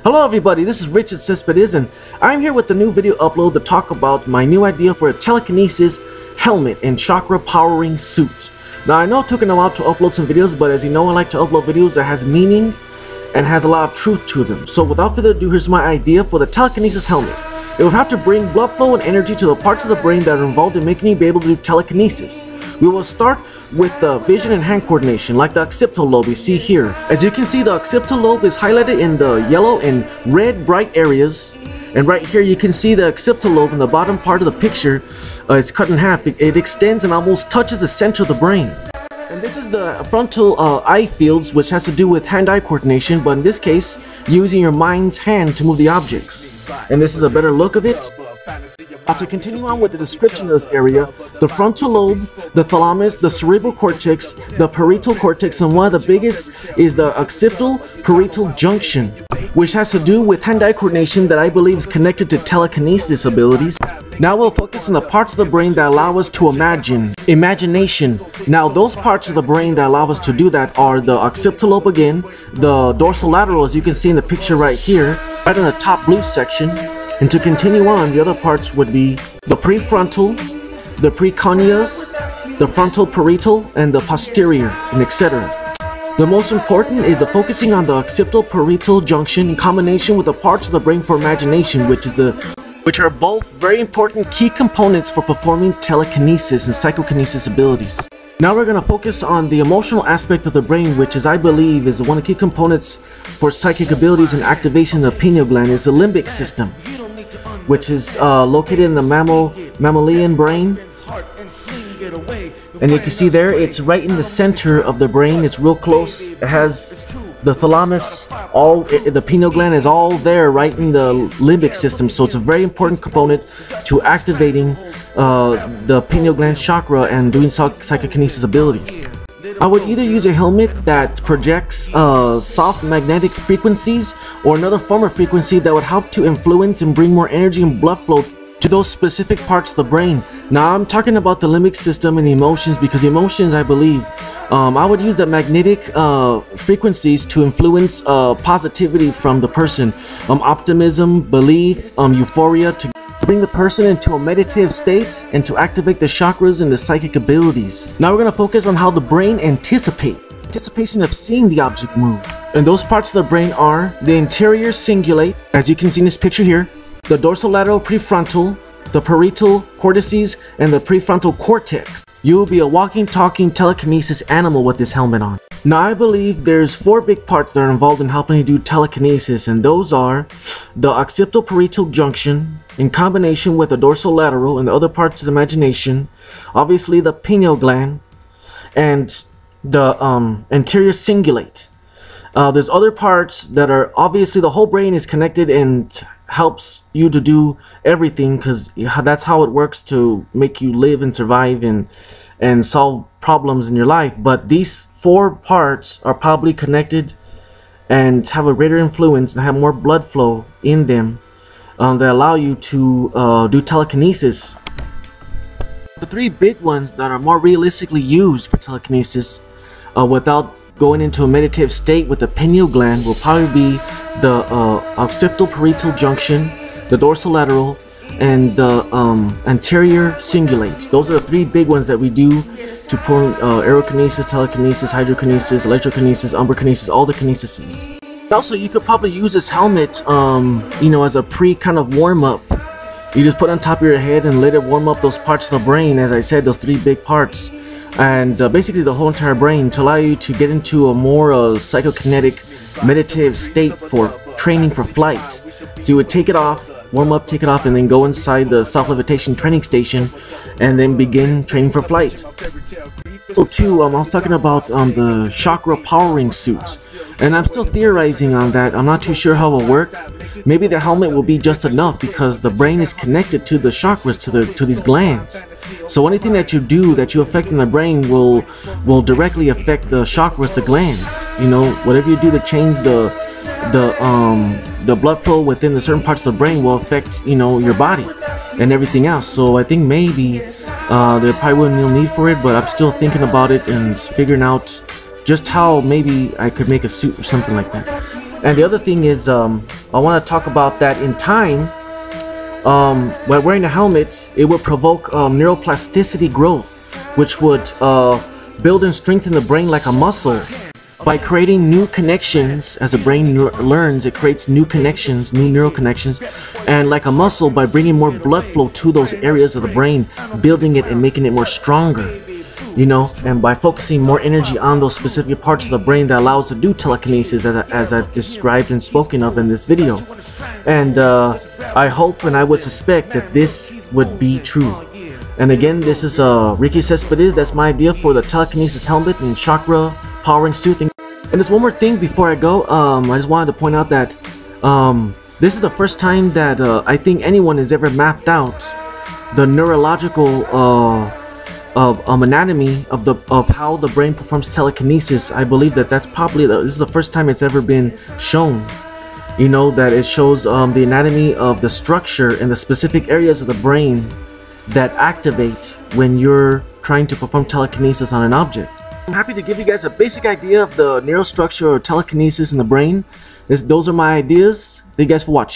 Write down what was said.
Hello everybody, this is Richard Cespedes and I'm here with the new video upload to talk about my new idea for a telekinesis helmet and chakra powering suit. Now I know it took a while to upload some videos, but as you know I like to upload videos that has meaning and has a lot of truth to them. So without further ado, here's my idea for the telekinesis helmet. It would have to bring blood flow and energy to the parts of the brain that are involved in making you be able to do telekinesis. We will start with the vision and hand coordination, like the occipital lobe you see here. As you can see, the occipital lobe is highlighted in the yellow and red bright areas. And right here you can see the occipital lobe in the bottom part of the picture. Uh, it's cut in half. It, it extends and almost touches the center of the brain. And this is the frontal uh, eye fields, which has to do with hand-eye coordination, but in this case, using your mind's hand to move the objects and this is a better look of it. Now to continue on with the description of this area, the frontal lobe, the thalamus, the cerebral cortex, the parietal cortex, and one of the biggest is the occipital parietal junction, which has to do with hand-eye coordination that I believe is connected to telekinesis abilities. Now we'll focus on the parts of the brain that allow us to imagine. Imagination. Now those parts of the brain that allow us to do that are the occipital lobe again, the dorsolateral as you can see in the picture right here, right in the top blue section. And to continue on, the other parts would be the prefrontal, the precuneus, the frontal parietal, and the posterior, and etc. The most important is the focusing on the occipital parietal junction in combination with the parts of the brain for imagination, which is the which are both very important key components for performing telekinesis and psychokinesis abilities. Now we're going to focus on the emotional aspect of the brain, which is I believe is one of the key components for psychic abilities and activation of the pineal gland is the limbic system, which is uh, located in the mammal mammalian brain. And you can see there, it's right in the center of the brain. It's real close. It has the thalamus, all it, the pineal gland is all there right in the limbic system. So it's a very important component to activating uh, the pineal gland chakra and doing psychokinesis abilities. I would either use a helmet that projects uh, soft magnetic frequencies or another form of frequency that would help to influence and bring more energy and blood flow to those specific parts of the brain. Now I'm talking about the limbic system and the emotions because emotions I believe um, I would use the magnetic uh, frequencies to influence uh, positivity from the person. Um, optimism, belief, um, euphoria to bring the person into a meditative state and to activate the chakras and the psychic abilities. Now we're going to focus on how the brain anticipate. Anticipation of seeing the object move. And those parts of the brain are the anterior cingulate, as you can see in this picture here, the dorsolateral prefrontal, the parietal cortices, and the prefrontal cortex. You will be a walking, talking telekinesis animal with this helmet on. Now I believe there's four big parts that are involved in helping you do telekinesis and those are the occipital parietal junction in combination with the dorsolateral and the other parts of the imagination, obviously the pineal gland, and the um, anterior cingulate. Uh, there's other parts that are obviously the whole brain is connected and helps you to do everything because that's how it works to make you live and survive and and solve problems in your life. But these four parts are probably connected and have a greater influence and have more blood flow in them um, that allow you to uh, do telekinesis. The three big ones that are more realistically used for telekinesis uh, without going into a meditative state with the pineal gland will probably be the uh, occipital parietal junction, the dorsolateral, and the um, anterior cingulates. Those are the three big ones that we do to perform uh, aerokinesis, telekinesis, hydrokinesis, electrokinesis, umbrakinesis, all the kinesises. Also, you could probably use this helmet, um, you know, as a pre kind of warm up. You just put on top of your head and let it warm up those parts of the brain, as I said, those three big parts. And uh, basically the whole entire brain to allow you to get into a more uh, psychokinetic meditative state for training for flight. So you would take it off, warm up, take it off, and then go inside the self-levitation training station and then begin training for flight. So too, um, I was talking about um, the chakra powering suit, and I'm still theorizing on that. I'm not too sure how it will work. Maybe the helmet will be just enough because the brain is connected to the chakras, to the to these glands. So anything that you do that you affect in the brain will will directly affect the chakras, the glands. You know, whatever you do to change the the um the blood flow within the certain parts of the brain will affect you know your body and everything else so i think maybe uh there probably wouldn't be no need for it but i'm still thinking about it and figuring out just how maybe i could make a suit or something like that and the other thing is um I want to talk about that in time. Um, wearing a helmet, it would provoke um, neuroplasticity growth, which would uh, build and strengthen the brain like a muscle. By creating new connections, as the brain learns, it creates new connections, new neural connections, and like a muscle, by bringing more blood flow to those areas of the brain, building it and making it more stronger you know, and by focusing more energy on those specific parts of the brain that allows to do telekinesis as, as I've described and spoken of in this video. And uh, I hope and I would suspect that this would be true. And again, this is uh, Ricky Cespedes, that's my idea for the telekinesis helmet and chakra powering suit. And there's one more thing before I go, um, I just wanted to point out that um, this is the first time that uh, I think anyone has ever mapped out the neurological uh, of um, anatomy of the of how the brain performs telekinesis. I believe that that's probably the, this is the first time it's ever been shown. You know that it shows um, the anatomy of the structure and the specific areas of the brain that activate when you're trying to perform telekinesis on an object. I'm happy to give you guys a basic idea of the neurostructure or telekinesis in the brain. This, those are my ideas. Thank you guys for watching.